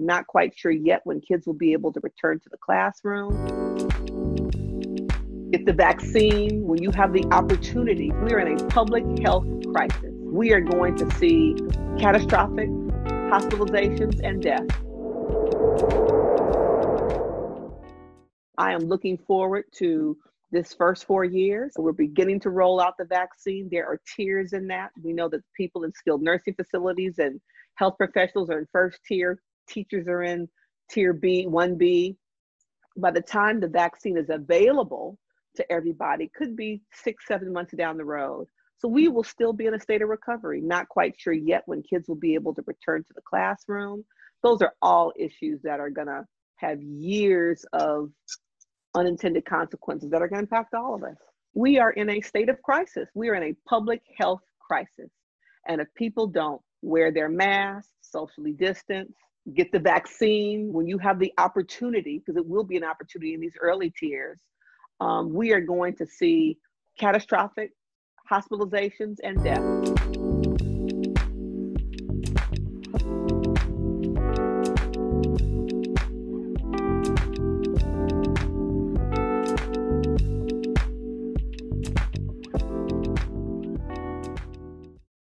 Not quite sure yet when kids will be able to return to the classroom. Get the vaccine when you have the opportunity. We are in a public health crisis. We are going to see catastrophic hospitalizations and deaths. I am looking forward to this first four years. We're beginning to roll out the vaccine. There are tiers in that. We know that people in skilled nursing facilities and health professionals are in first tier, teachers are in tier B, 1B. By the time the vaccine is available to everybody, could be six, seven months down the road. So we will still be in a state of recovery. Not quite sure yet when kids will be able to return to the classroom. Those are all issues that are going to have years of unintended consequences that are going to impact all of us. We are in a state of crisis. We are in a public health crisis. And if people don't wear their masks, socially distance, get the vaccine when you have the opportunity, because it will be an opportunity in these early tiers, um, we are going to see catastrophic hospitalizations and deaths.